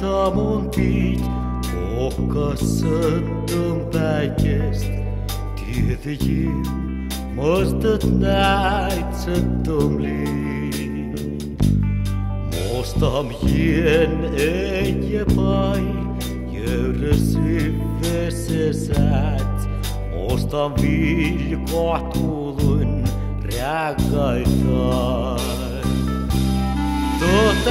τα μοντίτ ο κασέ το μπέκες τη δική μας τα τνάιτσε το μλί μας τα μγιέν έγιε πάει γερες ύφες εσάτς. Μας τα βίλικο ατούλουν ρεάγκαϊτάς Τότε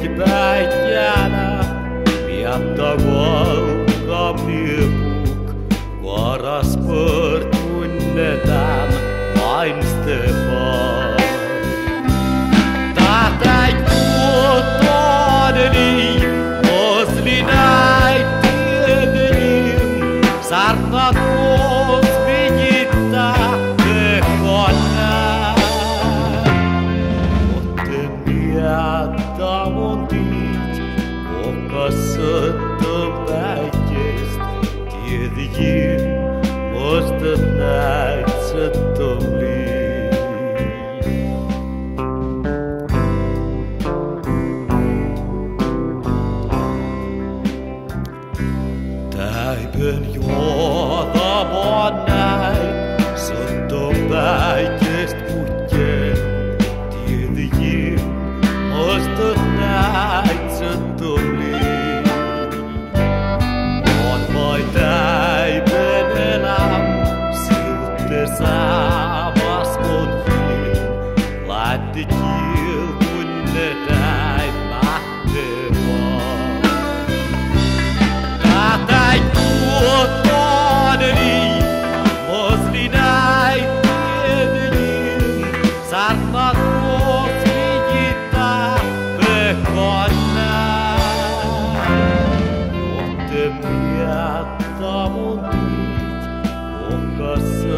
тебя тяна И оttaval kapiuk Varas põrd tunnetan vaimste you was the night at Dublin. Thy ben you're the nossa.